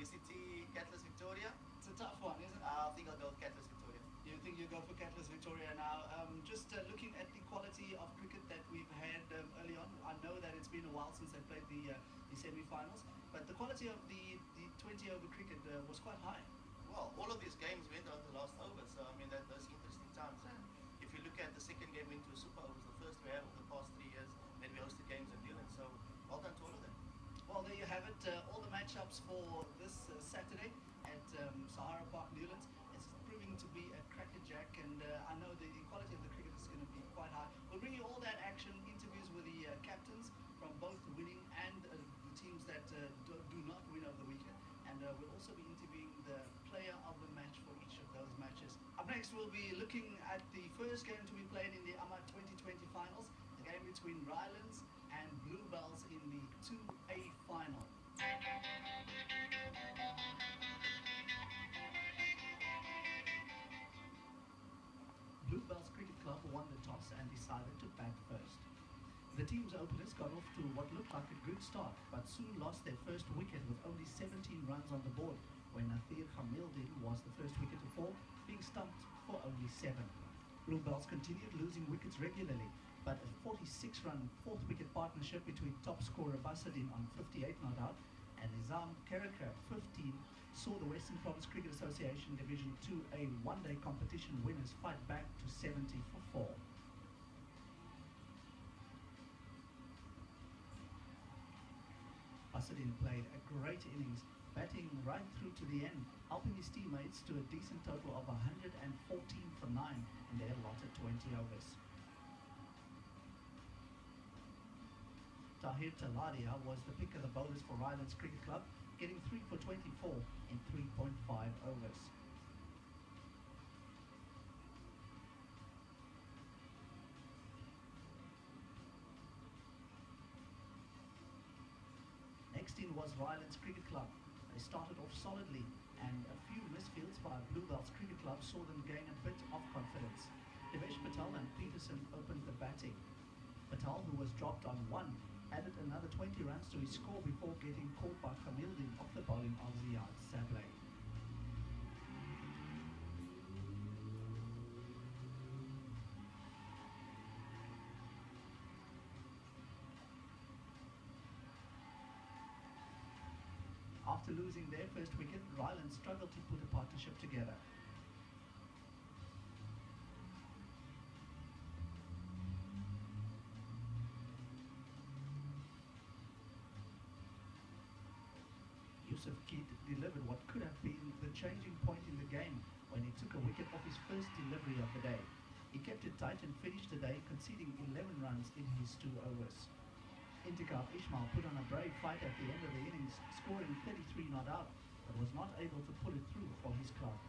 UCT Catalyst Victoria. It's a tough one, isn't it? I think I'll go with Catalyst Victoria. You think you go for Catalyst Victoria now? Um, just uh, looking at the quality of cricket that we've had um, early on, I know that it's been a while since they played the uh, the semi-finals, but the quality of the the 20 over cricket uh, was quite high. Well, all of these games went on the last over, so I mean that those interesting times. And if you look at the second game into a super overs, the first we have of the past three years. Then we hosted games in Newland, so well done to all of them. Well, there you have it. Uh, all the matchups for this uh, Saturday at um, Sahara Park, Newlands. It's proving to be a crackerjack, and uh, I know the, the quality of the cricket is going to be quite high. We'll bring you all that action, interviews with the uh, captains from both the winning and uh, the teams that uh, do, do not win over the weekend. And we'll also be interviewing the player of the match for each of those matches. Up next, we'll be looking at the first game to be played in the AMA 2020 finals, the game between Rylands and Bluebells in the 2A final. Bluebells Cricket Club won the toss and decided to bat first. The team's openers got off to what looked like a good start, but soon lost their first wicket with only 17 runs on the board when Nathir Khamildin was the first wicket to fall, being stumped for only seven. Bluebells continued losing wickets regularly, but a 46-run fourth wicket partnership between top scorer Basadin on 58 not out and Nizam Keraka 15 saw the Western Province Cricket Association Division 2A one-day competition winners fight back to 70 for 4. Basadin played a great innings, batting right through to the end, helping his teammates to a decent total of 114 for 9 in their allotted 20 overs. Tahir Talaria was the pick of the bowlers for Rylands Cricket Club, getting 3 for 24 in 3.5 overs. Next in was Rylands Cricket Club. They started off solidly and a few misfields by Bluebells Cricket Club saw them gain a bit of confidence. Devesh Patel and Peterson opened the batting. Patel, who was dropped on one, added another 20 runs to his score before getting caught by Khamildin off the bowling of Ziad Sablé. After losing their first wicket, Ryland struggled to put a partnership together. Yusuf Keat delivered what could have been the changing point in the game when he took a wicket off his first delivery of the day. He kept it tight and finished the day conceding 11 runs in his two overs. Intikaf Ishmael put on a brave fight at the end of the innings, scoring 33 not out, but was not able to pull it through for his club.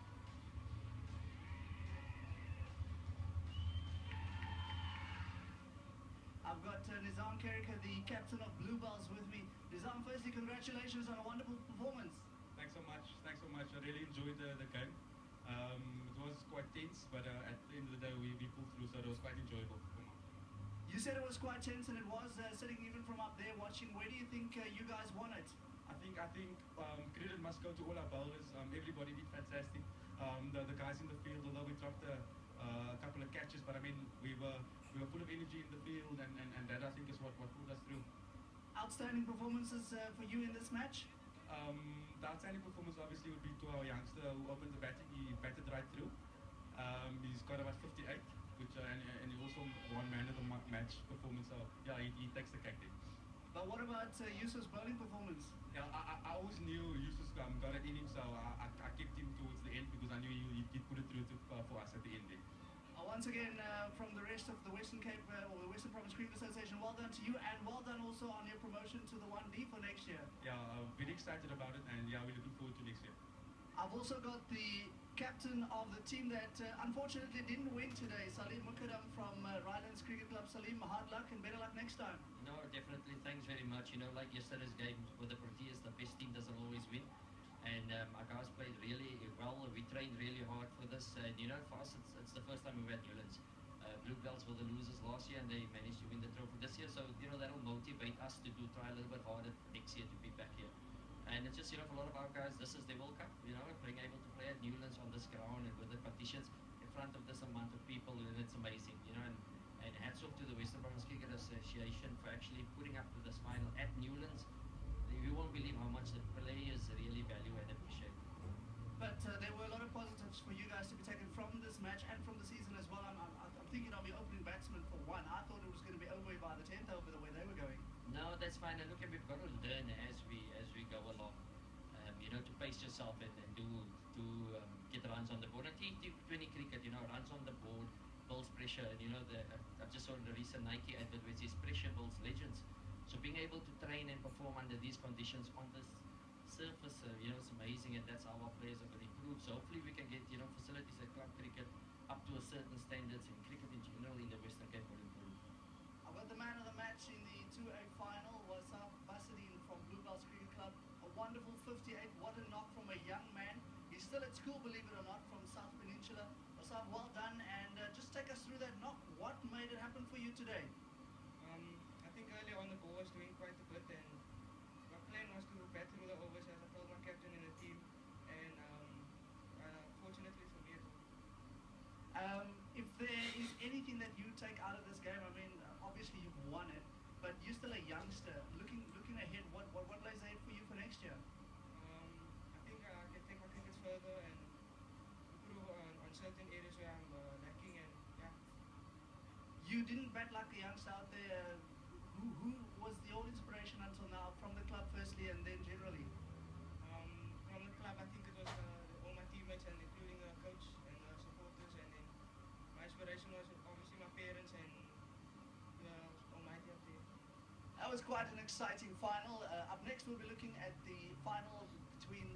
I've got uh, Nizam Kerika, the captain of Blue Bluebells, with me. Nizam, firstly, congratulations on a wonderful performance. Thanks so much. Thanks so much. I really enjoyed the, the game. Um, it was quite tense, but uh, at the end of the day, we, we pulled through, so it was quite enjoyable. You said it was quite tense, and it was uh, sitting even from up there watching. Where do you think uh, you guys won it? I think I think um, credit must go to all our bowlers. Um, everybody did fantastic. Um, the, the guys in the field, although we dropped a catches, but I mean we were we were full of energy in the field, and, and, and that I think is what, what pulled us through. Outstanding performances uh, for you in this match. Um, the outstanding performance obviously would be to our youngster who opened the batting. He batted right through. Um, he's got about 58, which uh, and, and he also won man of the ma- match performance. So yeah, he, he takes the cake there. But what about uh, Yusuf's bowling performance? Yeah, I, I, I always knew Yusuf um, got it in him, so I, I, I kept him towards the end because I knew he, he put it through to, uh, for us at the end there. Uh, once again, uh, from the rest of the Western Cape uh, or the Western Province Cricket Association, well done to you, and well done also on your promotion to the 1D for next year. Yeah, uh, very excited about it, and yeah, we're looking forward to next year. I've also got the captain of the team that uh, unfortunately didn't win today, Salim Mukadam from uh, Rylands Cricket Club. Salim, hard luck and better luck next time. No, definitely. Thanks very much. You know, like yesterday's game with the Proteas, the best team doesn't always win. And um, our guys played really well. We trained really you know, for us, it's, it's the first time we were at Newlands. Uh, Bluebells were the losers last year and they managed to win the trophy this year. So, you know, that'll motivate us to do try a little bit harder next year to be back here. And it's just, you know, for a lot of our guys, this is their World Cup. You know, being able to play at Newlands on this ground and with the conditions in front of this amount of people, and it's amazing. You know, and, and hats off to the Western Province Cricket Association for actually putting up with this final at Newlands. You won't believe how much the players really value and appreciate. But uh, there were a lot of positives for you guys to be taken from this match and from the season as well. I'm, I'm, I'm thinking of your opening batsman for one. I thought it was going to be over by the 10th over the way they were going. No, that's fine. And look, we've got to learn as we as we go along. Um, you know, to pace yourself and, and do do um, get runs on the board. And T20 cricket, you know, runs on the board builds pressure. And you know, the uh, I just saw the recent Nike advert which is pressure builds legends. So being able to train and perform under these conditions on this surface, uh, you know, it's amazing, and that's how our players are going to improve. So hopefully we can get you know facilities at club cricket up to a certain standards, and cricket in general in the Western Cape will improve. Uh, But the man of the match in the 2A final was Saf Basadine from Bluebells Cricket Club. A wonderful 58. What a knock from a young man. He's still at school, believe it or not, from South Peninsula. Asaf, well done. And uh, just take us through that knock. What made it happen for you today? Um, I think earlier on the ball was doing quite a bit, and my plan was to bat out of this game, I mean, obviously you've won it, but you're still a youngster. Looking looking ahead, what, what, what lays ahead for you for next year? um, I think uh, I can take my cricket further and improve on, on certain areas where I'm uh, lacking, and yeah. You didn't bat like a youngster out there. Who, who was the old inspiration until now from the club, firstly, and then generally? Um, from the club, I think it was uh, all my teammates and including the coach and uh, supporters, and then my inspiration was and the Almighty up. That was quite an exciting final. Uh, up next, we'll be looking at the final between.